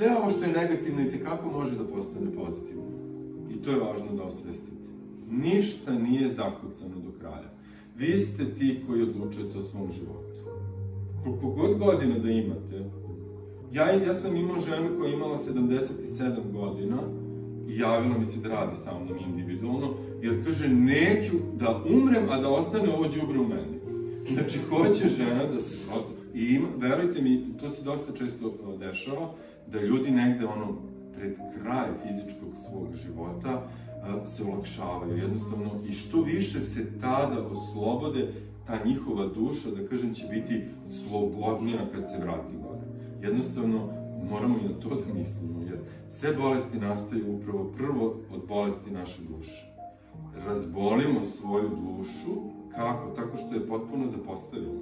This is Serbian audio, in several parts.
sve ovo što je negativno i tekako može da postane pozitivno. I to je važno da osvestite. Ništa nije zakucano do kraja. Vi ste ti koji odlučujete o svom životu. Koliko god godina da imate, ja, ja sam imao ženu koja je imala 77 godina i javila mi se da radi sa mnom individualno, jer kaže, neću da umrem, a da ostane ovo džubre u meni. Znači, hoće žena da se prosto... I ima, verujte mi, to se dosta često dešava, da ljudi negde, ono, pred kraj fizičkog svog života, se olakšavaju. Jednostavno, i što više se tada oslobode, ta njihova duša, da kažem, će biti slobodnija kad se vrati gore. Jednostavno, moramo i na to da mislimo, jer sve bolesti nastaju upravo prvo od bolesti naše duše. Razbolimo svoju dušu, kako? Tako što je potpuno zapostavimo.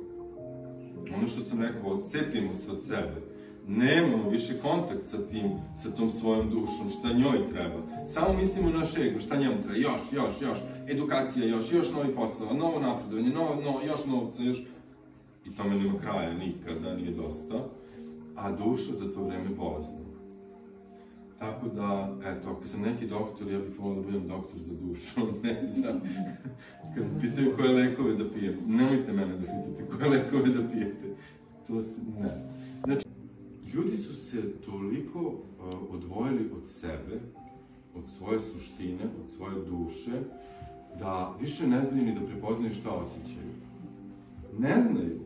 Ono što sam rekao, odcepimo se od sebe nemamo više kontakt sa tim, sa tom svojom dušom, šta njoj treba. Samo mislimo na naš ego, šta njemu treba, još, još, još, edukacija još, još novi posao, novo napredovanje, novo, no, još novca, još... I tome nema kraja, nikada, nije dosta. A duša za to vreme bolesna. Tako da, eto, ako sam neki doktor, ja bih volio da budem doktor za dušu, ne za... Kad pitaju koje lekove da pijem, nemojte mene da pitate koje lekove da pijete. To se, ne. Znači, ljudi su se toliko uh, odvojili od sebe, od svoje suštine, od svoje duše, da više ne znaju ni da prepoznaju šta osjećaju. Ne znaju.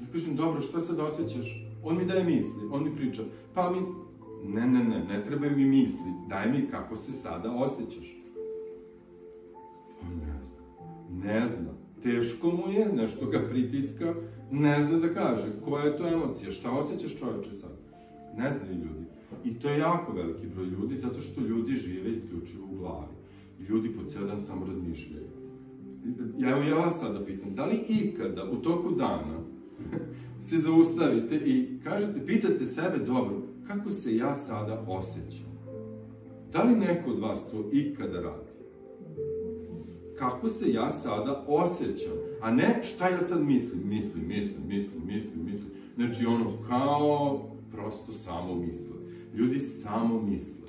Ja kažem, dobro, šta sad osjećaš? On mi daje misli, on mi priča. Pa mi... Ne, ne, ne, ne trebaju mi misli. Daj mi kako se sada osjećaš. On ne zna. Ne zna. Teško mu je, nešto ga pritiska, ne zna da kaže koja je to emocija, šta osjećaš čoveče sad. Ne znaju ljudi. I to je jako veliki broj ljudi, zato što ljudi žive isključivo u glavi. I ljudi po ceo dan samo razmišljaju. Ja, evo ja vas sada pitam, da li ikada u toku dana se zaustavite i kažete, pitate sebe, dobro, kako se ja sada osjećam? Da li neko od vas to ikada radi? Kako se ja sada osjećam? A ne šta ja sad mislim, mislim, mislim, mislim, mislim, mislim. Znači ono, kao prosto samo misle. Ljudi samo misle.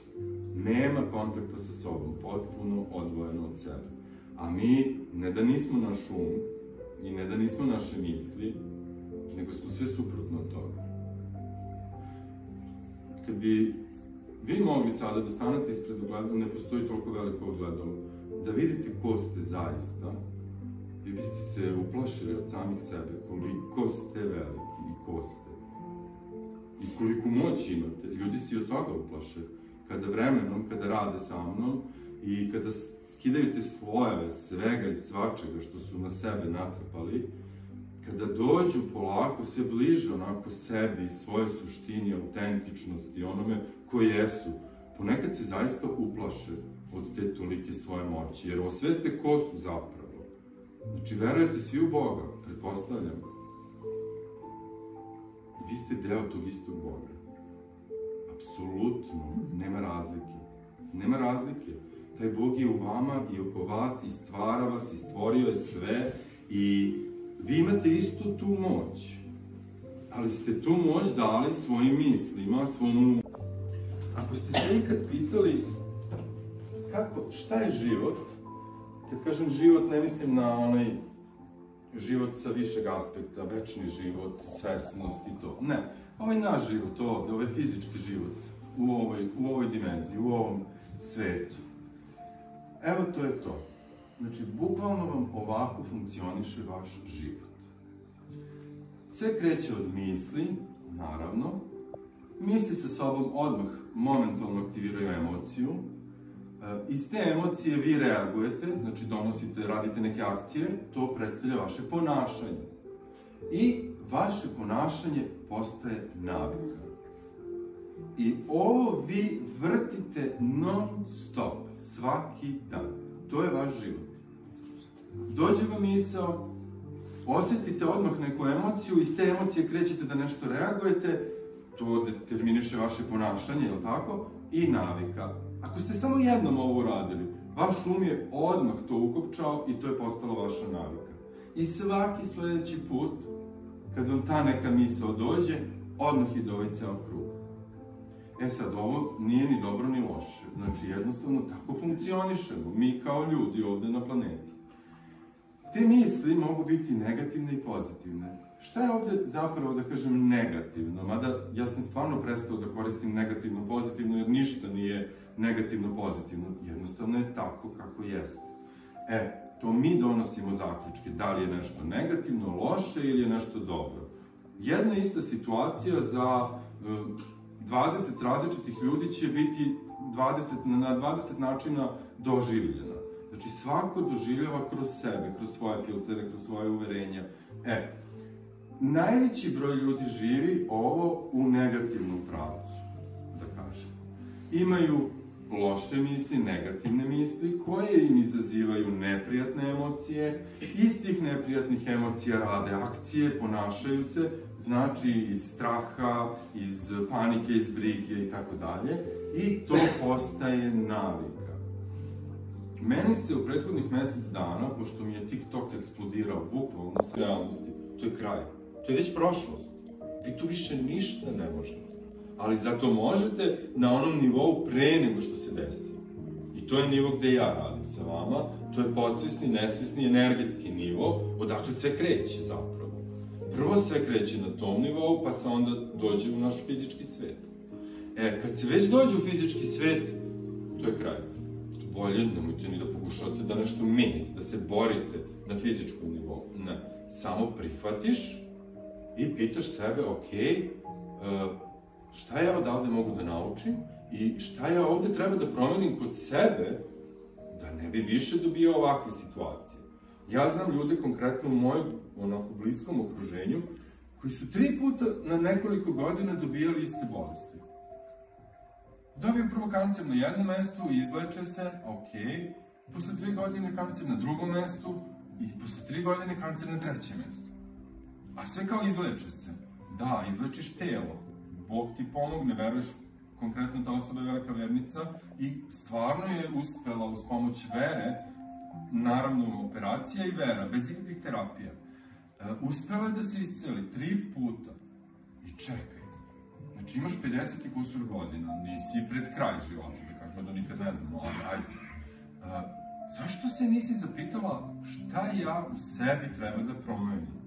Nema kontakta sa sobom, potpuno odvojeno od sebe. A mi, ne da nismo naš um, i ne da nismo naše misli, nego smo sve suprotno od toga. Kad bi vi mogli sada da stanete ispred ogledala, ne postoji toliko veliko ogledalo, da vidite ko ste zaista, vi biste se uplašili od samih sebe, koliko ste veliki i ko ste i koliku moć imate. Ljudi se od toga uplaše. Kada vremenom, kada rade sa mnom i kada skidaju te slojeve svega i svačega što su na sebe natrpali, kada dođu polako sve bliže onako sebi, svoje suštini, autentičnosti, onome koji jesu, ponekad se zaista uplaše od te tolike svoje moći, jer osveste ko su zapravo. Znači, verujete svi u Boga, pretpostavljam vi ste deo tog istog Boga. Apsolutno, nema razlike. Nema razlike. Taj Bog je u vama i oko vas i stvara vas i stvorio je sve i vi imate istu tu moć. Ali ste tu moć dali svojim mislima, svom umu. Ako ste se ikad pitali kako, šta je život, kad kažem život ne mislim na onaj život sa višeg aspekta, večni život, svesnost i to. Ne, ovaj naš život ovde, ovaj fizički život, u ovoj, u ovoj dimenziji, u ovom svetu. Evo to je to. Znači, bukvalno vam ovako funkcioniše vaš život. Sve kreće od misli, naravno. Misli sa sobom odmah momentalno aktiviraju emociju, Iz te emocije vi reagujete, znači donosite, radite neke akcije, to predstavlja vaše ponašanje. I vaše ponašanje postaje navika. I ovo vi vrtite non stop, svaki dan. To je vaš život. Dođe vam misao, osetite odmah neku emociju, iz te emocije krećete da nešto reagujete, to determiniše vaše ponašanje, je li tako? I navika. Ako ste samo jednom ovo uradili, vaš um je odmah to ukopčao i to je postalo vaša navika. I svaki sledeći put, kad vam ta neka misao dođe, odmah ide ovaj ceo krug. E sad, ovo nije ni dobro ni loše. Znači, jednostavno, tako funkcionišemo, mi kao ljudi ovde na planeti. Te misli mogu biti negativne i pozitivne. Šta je ovde zapravo, da kažem, negativno? Mada ja sam stvarno prestao da koristim negativno, pozitivno, jer ništa nije negativno, pozitivno. Jednostavno je tako kako jeste. E, to mi donosimo zaključke, da li je nešto negativno, loše ili je nešto dobro. Jedna ista situacija za 20 različitih ljudi će biti 20, na 20 načina doživljena. Znači, svako doživljava kroz sebe, kroz svoje filtere, kroz svoje uverenja. E, najveći broj ljudi živi ovo u negativnom pravcu, da kažem. Imaju loše misli, negativne misli, koje im izazivaju neprijatne emocije, iz tih neprijatnih emocija rade akcije, ponašaju se, znači iz straha, iz panike, iz brige i tako dalje, i to postaje navika. Meni se u prethodnih mesec dana, pošto mi je TikTok eksplodirao bukvalno sa realnosti, to je kraj. To je već prošlost. Vi tu više ništa ne možete. Ali zato možete na onom nivou pre nego što se desi. I to je nivo gde ja radim sa vama, to je podsvesni, nesvesni, energetski nivo, odakle sve kreće zapravo. Prvo sve kreće na tom nivou, pa se onda dođe u naš fizički svet. E, kad se već dođe u fizički svet, to je kraj. Bolje, nemojte ni da pokušavate da nešto menite, da se borite na fizičkom nivou. Ne. Samo prihvatiš i pitaš sebe, ok, uh, šta ja odavde mogu da naučim i šta ja ovde treba da promenim kod sebe da ne bi više dobio ovakve situacije. Ja znam ljude konkretno u mojoj onako bliskom okruženju koji su tri puta na nekoliko godina dobijali iste bolesti. Dobiju prvo kancer na jednom mestu, izleče se, ok, posle dve godine kancer na drugom mestu i posle tri godine kancer na trećem mestu. A sve kao izleče se. Da, izlečiš telo. Bog ti pomogne, veruješ konkretno ta osoba je velika vernica i stvarno je uspela uz pomoć vere, naravno operacija i vera, bez ikakvih terapija, e, uspela je da se isceli tri puta. I čekaj, znači imaš 50 i kusur godina, nisi pred kraj života, da kažemo da nikad ne znamo, ali ajde. Uh, zašto se nisi zapitala šta ja u sebi treba da promenim?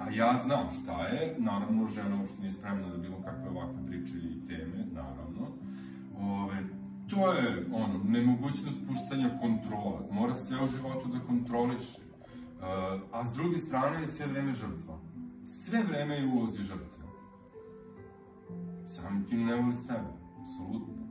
A ja znam šta je, naravno žena uopšte nije spremna da bilo kakve ovakve priče i teme, naravno. Ove, to je ono, nemogućnost puštanja kontrola. Mora sve u životu da kontroliše. Uh, a s druge strane je sve vreme žrtva. Sve vreme je ulozi žrtva. Samim tim ne voli sebe, apsolutno.